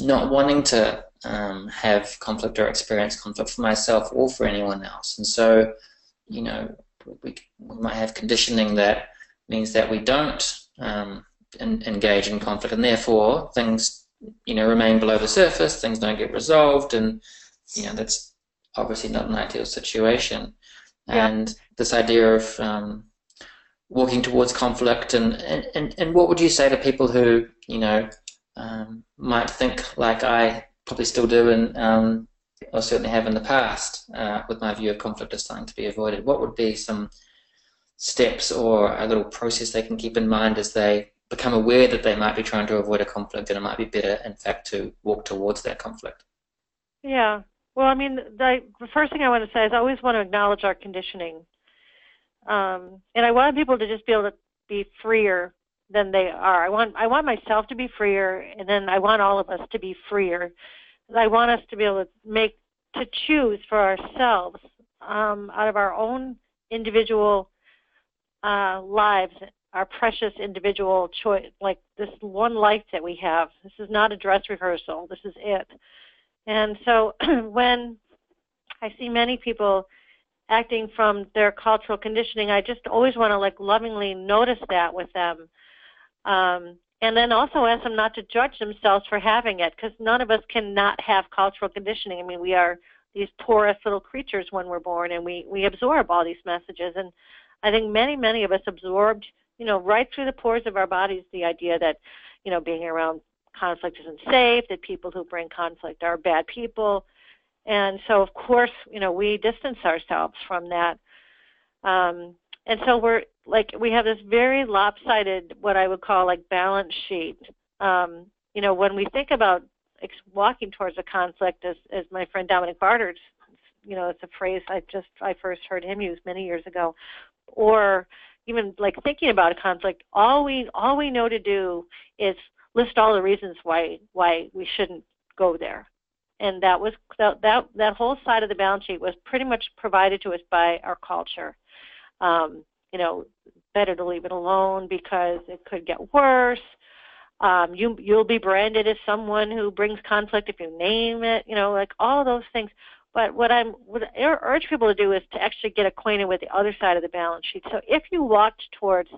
not wanting to um, have conflict or experience conflict for myself or for anyone else. And so, you know, we, we might have conditioning that means that we don't um, in, engage in conflict, and therefore things, you know, remain below the surface. Things don't get resolved, and you know that's obviously not an ideal situation. Yeah. And this idea of um, walking towards conflict, and, and, and what would you say to people who, you know, um, might think like I probably still do, and um, or certainly have in the past, uh, with my view of conflict as something to be avoided? What would be some steps or a little process they can keep in mind as they become aware that they might be trying to avoid a conflict and it might be better, in fact, to walk towards that conflict? Yeah, well, I mean, the, the first thing I want to say is I always want to acknowledge our conditioning. Um, and I want people to just be able to be freer than they are. I want I want myself to be freer, and then I want all of us to be freer. I want us to be able to make to choose for ourselves um, out of our own individual uh, lives, our precious individual choice, like this one life that we have. This is not a dress rehearsal. This is it. And so when I see many people acting from their cultural conditioning, I just always want to like lovingly notice that with them. Um, and then also ask them not to judge themselves for having it because none of us can not have cultural conditioning. I mean, we are these porous little creatures when we're born and we, we absorb all these messages. And I think many, many of us absorbed, you know, right through the pores of our bodies the idea that, you know, being around conflict isn't safe, that people who bring conflict are bad people. And so, of course, you know, we distance ourselves from that. Um, and so we're like, we have this very lopsided, what I would call like balance sheet. Um, you know, when we think about walking towards a conflict, as, as my friend Dominic Barter's, you know, it's a phrase I just, I first heard him use many years ago, or even like thinking about a conflict, all we, all we know to do is list all the reasons why why we shouldn't go there. And that was that that, that whole side of the balance sheet was pretty much provided to us by our culture. Um, you know, better to leave it alone because it could get worse. Um, you you'll be branded as someone who brings conflict if you name it. You know, like all those things. But what I urge people to do is to actually get acquainted with the other side of the balance sheet. So if you walked towards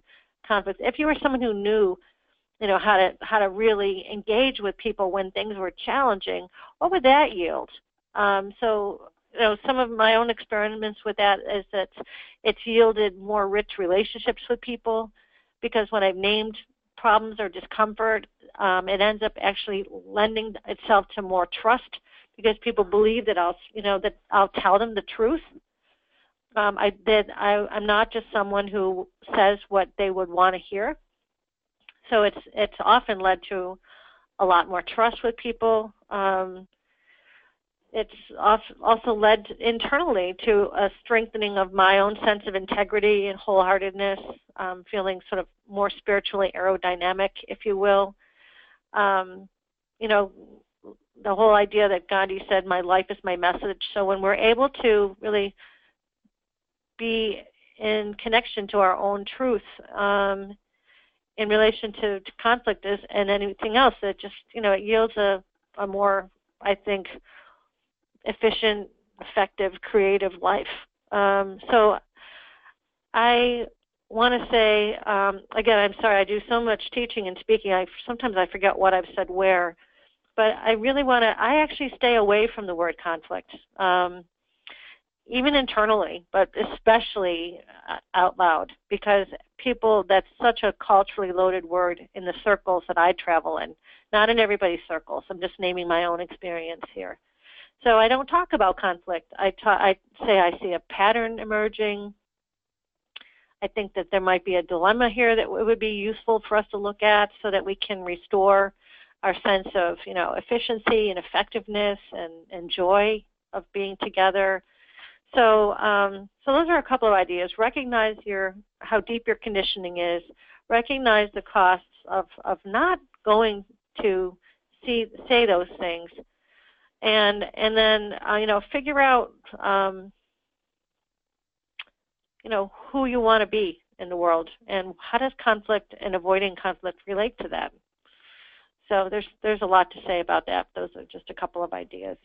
conflict, if you were someone who knew you know how to how to really engage with people when things were challenging what would that yield um, so you know some of my own experiments with that is that it's yielded more rich relationships with people because when i've named problems or discomfort um, it ends up actually lending itself to more trust because people believe that i'll you know that i'll tell them the truth um, I that I, I'm not just someone who says what they would want to hear. So it's it's often led to a lot more trust with people. Um, it's also led internally to a strengthening of my own sense of integrity and wholeheartedness, um, feeling sort of more spiritually aerodynamic, if you will. Um, you know, the whole idea that Gandhi said, "My life is my message." So when we're able to really be in connection to our own truth um, in relation to, to conflict is, and anything else, it just you know it yields a, a more, I think, efficient, effective, creative life. Um, so I want to say um, again, I'm sorry, I do so much teaching and speaking. I sometimes I forget what I've said where, but I really want to. I actually stay away from the word conflict, um, even internally, but especially uh, out loud, because people that's such a culturally loaded word in the circles that I travel in. Not in everybody's circles. I'm just naming my own experience here. So I don't talk about conflict. I, ta- I say I see a pattern emerging. I think that there might be a dilemma here that it would be useful for us to look at so that we can restore our sense of, you know, efficiency and effectiveness and, and joy of being together. So, um, so those are a couple of ideas. Recognize your how deep your conditioning is. Recognize the costs of, of not going to see say those things and and then uh, you know figure out um, you know who you want to be in the world and how does conflict and avoiding conflict relate to that so there's there's a lot to say about that. Those are just a couple of ideas.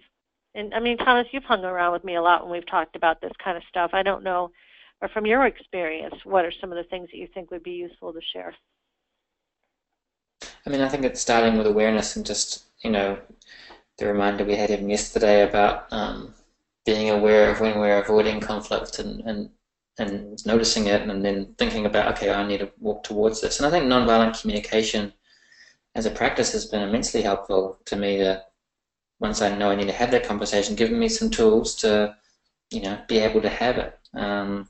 And i mean thomas you've hung around with me a lot when we've talked about this kind of stuff. I don't know or from your experience what are some of the things that you think would be useful to share? I mean i think it's starting with awareness and just you know the reminder we had even yesterday about um, being aware of when we're avoiding conflict and, and and noticing it and then thinking about okay I need to walk towards this. And I think nonviolent communication as a practice has been immensely helpful to me to once I know I need to have that conversation giving me some tools to you know be able to have it um,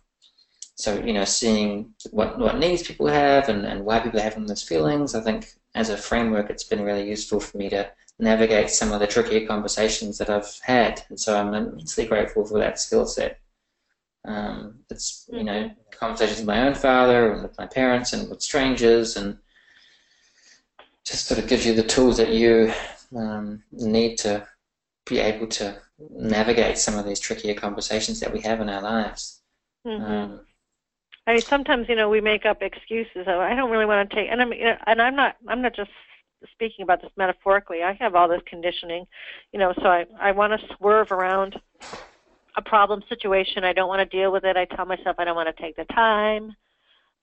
so you know seeing what what needs people have and, and why people are having those feelings I think as a framework it's been really useful for me to navigate some of the trickier conversations that I've had. And so I'm immensely grateful for that skill set. Um, it's, you know, mm-hmm. conversations with my own father and with my parents and with strangers and just sort of gives you the tools that you um, need to be able to navigate some of these trickier conversations that we have in our lives. Mm-hmm. Um, I mean, sometimes you know we make up excuses. Oh, I don't really want to take, and I'm you know, and I'm not I'm not just speaking about this metaphorically. I have all this conditioning, you know, so I, I want to swerve around a problem situation. I don't want to deal with it. I tell myself I don't want to take the time.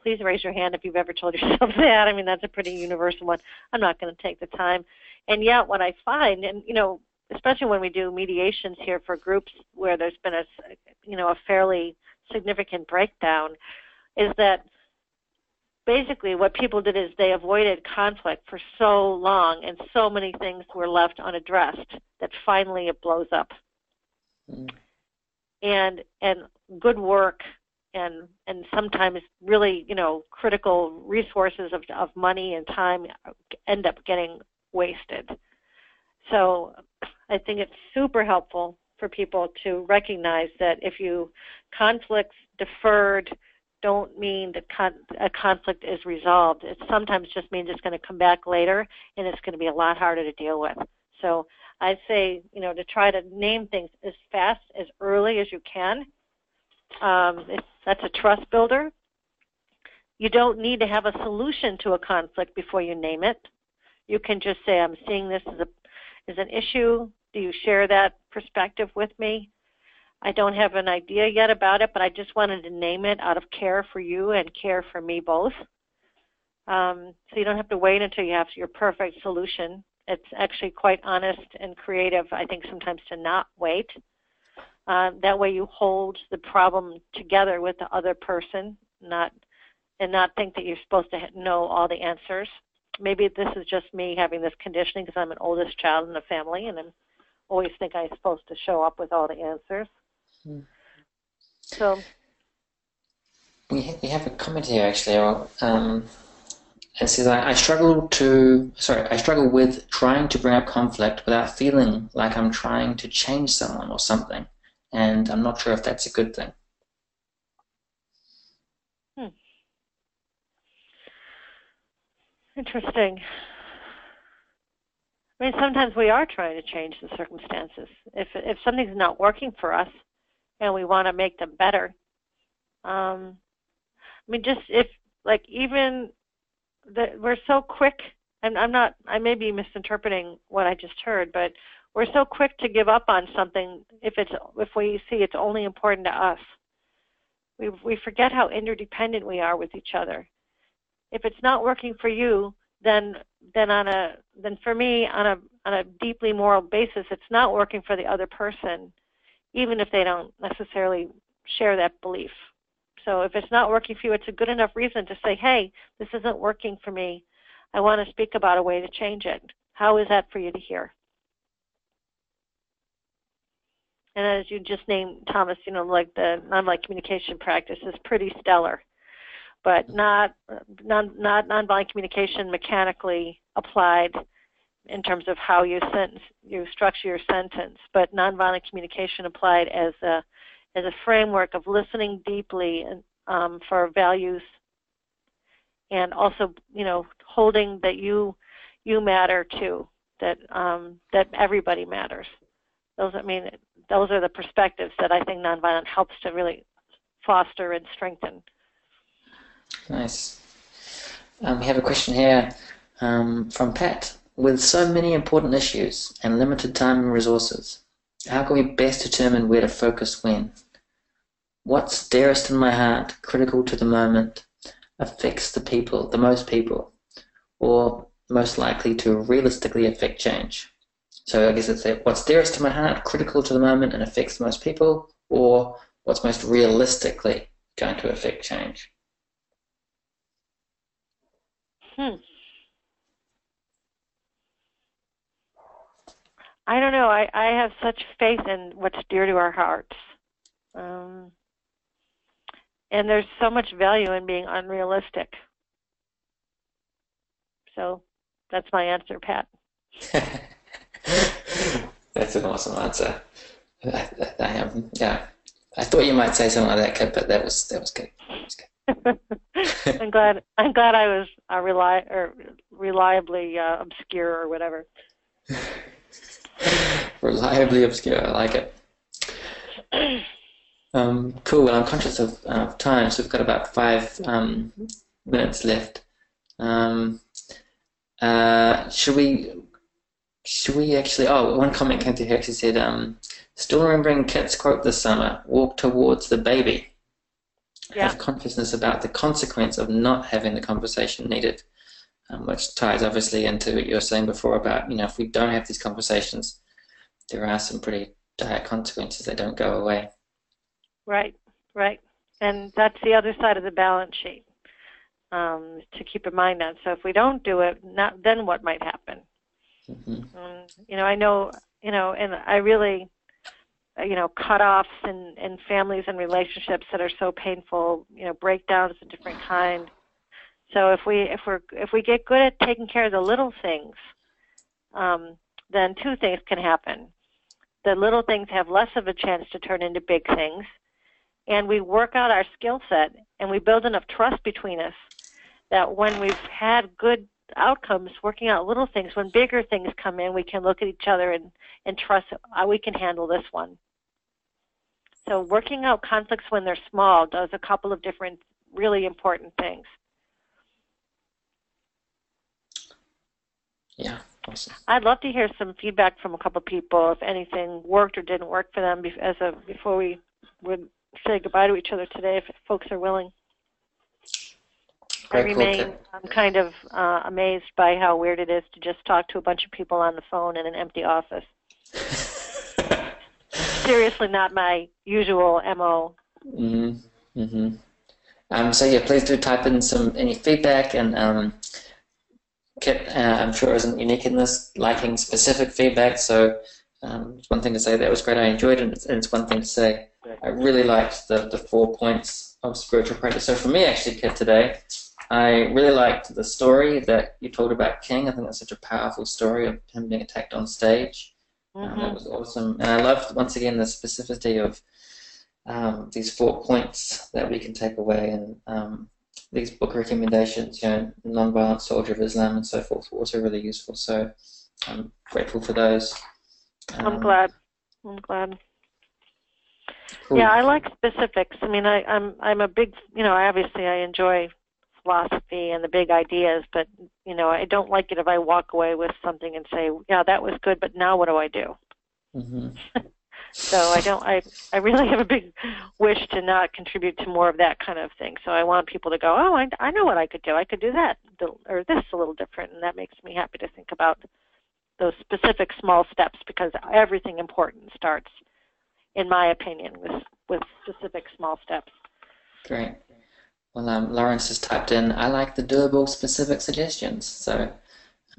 Please raise your hand if you've ever told yourself that. I mean, that's a pretty universal one. I'm not going to take the time. And yet, what I find, and you know, especially when we do mediations here for groups where there's been a, you know, a fairly significant breakdown, is that basically what people did is they avoided conflict for so long and so many things were left unaddressed that finally it blows up mm. and and good work and and sometimes really you know critical resources of of money and time end up getting wasted so i think it's super helpful for people to recognize that if you conflicts deferred don't mean that con- a conflict is resolved. It sometimes just means it's going to come back later, and it's going to be a lot harder to deal with. So I'd say, you know, to try to name things as fast, as early as you can. Um, that's a trust builder. You don't need to have a solution to a conflict before you name it. You can just say, "I'm seeing this as a as an issue. Do you share that perspective with me?" I don't have an idea yet about it, but I just wanted to name it out of care for you and care for me both. Um, so you don't have to wait until you have your perfect solution. It's actually quite honest and creative, I think, sometimes to not wait. Uh, that way you hold the problem together with the other person, not and not think that you're supposed to know all the answers. Maybe this is just me having this conditioning because I'm an oldest child in the family and I always think I'm supposed to show up with all the answers. So we we have a comment here actually. Um, it says, I, I struggle to, sorry, I struggle with trying to bring up conflict without feeling like I'm trying to change someone or something. And I'm not sure if that's a good thing. Hmm. Interesting. I mean, sometimes we are trying to change the circumstances. If if something's not working for us, and we want to make them better, um, I mean, just if like even that we're so quick and I'm not I may be misinterpreting what I just heard, but we're so quick to give up on something if it's if we see it's only important to us. We we forget how interdependent we are with each other. If it's not working for you, then then on a then for me on a on a deeply moral basis, it's not working for the other person, even if they don't necessarily share that belief. So if it's not working for you, it's a good enough reason to say, hey, this isn't working for me. I want to speak about a way to change it. How is that for you to hear? And as you just named, Thomas, you know, like the nonviolent communication practice is pretty stellar, but not non, not nonviolent communication mechanically applied in terms of how you sentence, you structure your sentence, but nonviolent communication applied as a as a framework of listening deeply and, um, for values and also you know holding that you you matter too that um, that everybody matters. Those I mean those are the perspectives that I think nonviolent helps to really foster and strengthen nice um, we have a question here um, from Pat with so many important issues and limited time and resources how can we best determine where to focus when? What's dearest in my heart, critical to the moment, affects the people, the most people, or most likely to realistically affect change? So I guess it's what's dearest to my heart, critical to the moment, and affects most people, or what's most realistically going to affect change? Hmm. I don't know. I, I have such faith in what's dear to our hearts. Um, and there's so much value in being unrealistic. So that's my answer, Pat. that's an awesome answer. I, I, am, yeah. I thought you might say something like that, but that was that was good. That was good. I'm glad. I'm glad I was uh, reli- or reliably uh, obscure or whatever. Reliably obscure. I like it. Um, cool. Well, I'm conscious of uh, time, so we've got about five um, minutes left. Um, uh, should we? Should we actually? Oh, one comment came through here. Actually said, um, "Still remembering Kit's quote this summer: Walk towards the baby. Yeah. Have consciousness about the consequence of not having the conversation needed." um, which ties obviously into what you were saying before about you know if we don't have these conversations, there are some pretty dire consequences that don't go away. Right, right, and that's the other side of the balance sheet um, to keep in mind that. So if we don't do it, not, then what might happen? Mm-hmm. Um, you know, I know, you know, and I really you know cutoffs in in families and relationships that are so painful you know breakdowns of different kind so if we if we're if we get good at taking care of the little things, um, then two things can happen. The little things have less of a chance to turn into big things, and we work out our skill set and we build enough trust between us that when we've had good outcomes working out little things, when bigger things come in, we can look at each other and, and trust uh, we can handle this one. So working out conflicts when they're small does a couple of different really important things. Yeah, awesome. I'd love to hear some feedback from a couple of people if anything worked or didn't work for them as a before we would say goodbye to each other today, if folks are willing. I remain I'm kind of uh, amazed by how weird it is to just talk to a bunch of people on the phone in an empty office. Seriously, not my usual mo. Mhm. Mhm. Um, so yeah, please do type in some any feedback and um, Kit, uh, I'm sure, isn't unique in this, liking specific feedback. So um, it's one thing to say that was great, I enjoyed it, and it's, and it's one thing to say I really liked the, the four points of spiritual practice. So for me, actually, Kit, today, I really liked the story that you told about King. I think that's such a powerful story of him being attacked on stage. Mm-hmm. Um, that was awesome. And I loved, once again, the specificity of um, these four points that we can take away and um, these book recommendations, you know, Nonviolent Soldier of Islam and so forth were also really useful. So I'm grateful for those. I'm um, glad. I'm glad. Cool. Yeah, I like specifics. I mean, I, I'm I'm a big, you know, obviously I enjoy philosophy and the big ideas, but you know, I don't like it if I walk away with something and say, yeah, that was good, but now what do I do? Mm-hmm. so I don't. I I really have a big wish to not contribute to more of that kind of thing. So I want people to go, oh, I I know what I could do. I could do that, or this a little different, and that makes me happy to think about those specific small steps because everything important starts in my opinion, with with specific small steps. Great. Well, um, Lawrence has typed in, I like the doable specific suggestions. So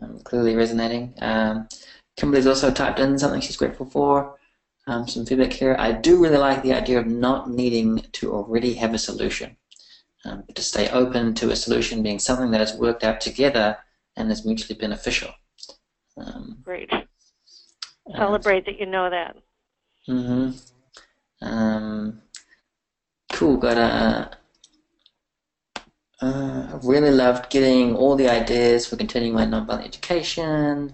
um, clearly resonating. Um, Kimberly's also typed in something she's grateful for. Um, some feedback here. I do really like the idea of not needing to already have a solution. Um, to stay open to a solution being something that is worked out together and is mutually beneficial. Um, Great. Celebrate that you know that. Mm-hmm. Um, cool. Got a. Uh, really loved getting all the ideas for continuing my nonviolent education.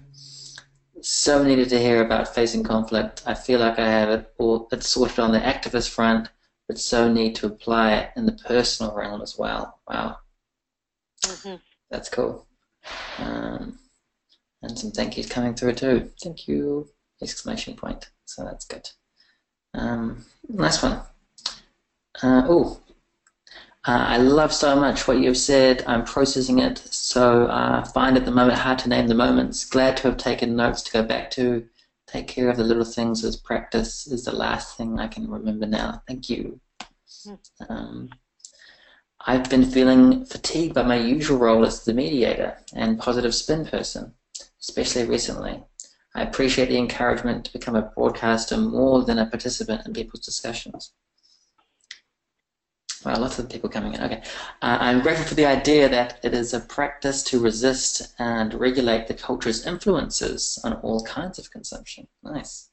So needed to hear about facing conflict. I feel like I have it all it's sorted on the activist front, but so need to apply it in the personal realm as well. Wow. Mm-hmm. That's cool. Um, and some thank yous coming through too. Thank you! Exclamation point. So that's good. Um, nice one. Uh, oh, uh, I love so much what you've said. I'm processing it, so uh, find at the moment hard to name the moments. Glad to have taken notes to go back to. Take care of the little things as practice is the last thing I can remember now. Thank you. Um, I've been feeling fatigued by my usual role as the mediator and positive spin person, especially recently. I appreciate the encouragement to become a broadcaster more than a participant in people's discussions. Well, lots of people coming in. Okay. Uh, I'm grateful for the idea that it is a practice to resist and regulate the culture's influences on all kinds of consumption. Nice.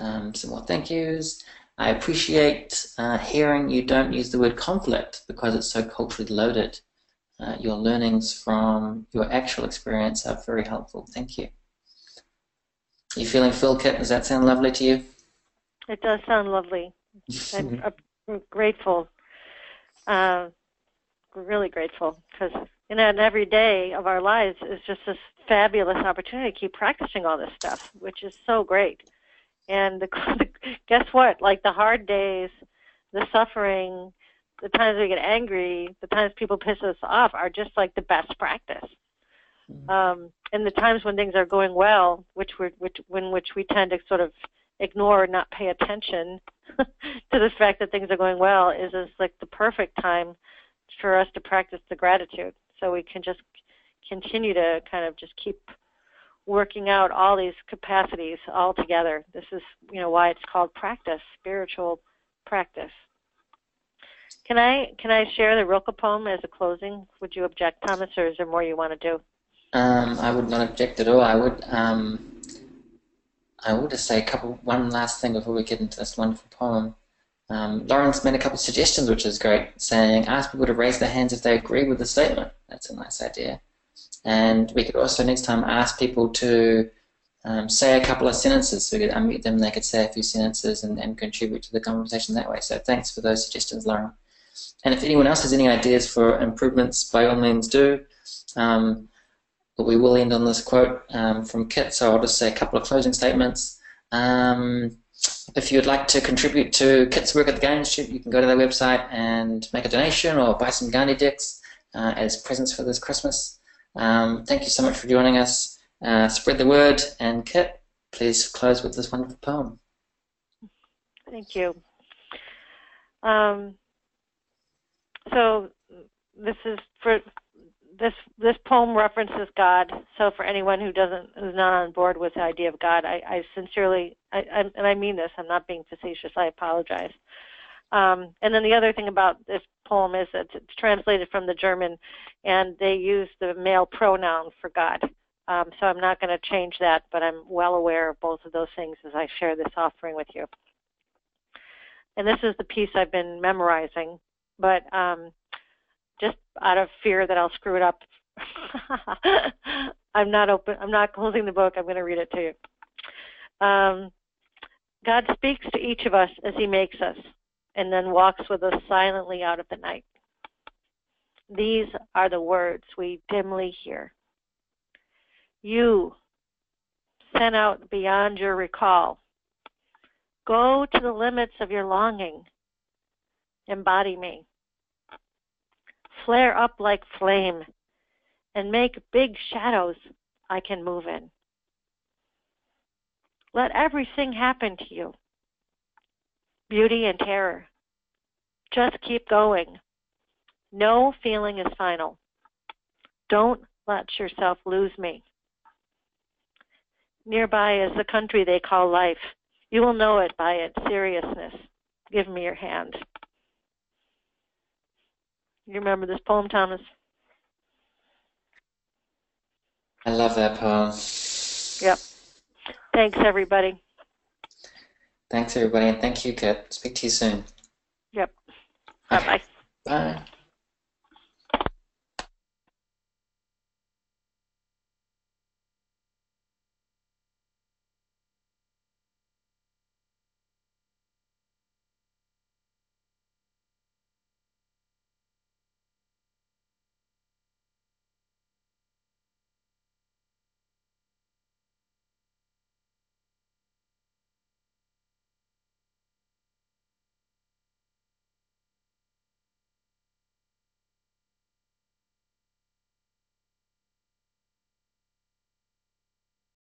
Um, some more thank yous. I appreciate uh, hearing you don't use the word conflict because it's so culturally loaded. Uh, your learnings from your actual experience are very helpful. Thank you. You feeling full, Kit? Does that sound lovely to you? It does sound lovely. I'm grateful, uh, really grateful, because you know, and every day of our lives is just this fabulous opportunity to keep practicing all this stuff, which is so great. And the, the, guess what? Like the hard days, the suffering, the times we get angry, the times people piss us off are just like the best practice. Mm-hmm. Um, and the times when things are going well, which we're, which when which we tend to sort of ignore or not pay attention to the fact that things are going well, is is like the perfect time for us to practice the gratitude. So we can just continue to kind of just keep working out all these capacities all together. This is you know why it's called practice, spiritual practice. Can I can I share the Rilke poem as a closing? Would you object, Thomas, or is there more you want to do? Um, I would not object at all. I would. Um, I will just say a couple. One last thing before we get into this wonderful poem. Um, Lawrence made a couple of suggestions, which is great, saying ask people to raise their hands if they agree with the statement. That's a nice idea. And we could also next time ask people to um, say a couple of sentences so we could unmute them they could say a few sentences and, and contribute to the conversation that way. So thanks for those suggestions, Lauren. And if anyone else has any ideas for improvements, by all means do. Um, but we will end on this quote um, from Kit, so I'll just say a couple of closing statements. Um, if you'd like to contribute to Kit's work at the Gandhi Institute, you can go to their website and make a donation or buy some Gandhi decks uh, as presents for this Christmas. Um, thank you so much for joining us. Uh, spread the word, and Kit, please close with this wonderful poem. Thank you. Um, so this is for this this poem references God. So for anyone who doesn't who's not on board with the idea of God, I, I sincerely I, I, and I mean this. I'm not being facetious. I apologize. Um, and then the other thing about this poem is that it's translated from the German, and they use the male pronoun for God. Um, so I'm not going to change that, but I'm well aware of both of those things as I share this offering with you. And this is the piece I've been memorizing, but um, just out of fear that I'll screw it up, I'm not open. I'm not closing the book. I'm going to read it to you. Um, God speaks to each of us as He makes us, and then walks with us silently out of the night. These are the words we dimly hear. You, sent out beyond your recall, go to the limits of your longing. Embody me. Flare up like flame and make big shadows I can move in. Let everything happen to you beauty and terror. Just keep going. No feeling is final. Don't let yourself lose me. Nearby is the country they call life. You will know it by its seriousness. Give me your hand. You remember this poem, Thomas? I love that poem. Yep. Thanks, everybody. Thanks, everybody, and thank you, Kit. Speak to you soon. Yep. Bye bye. Bye.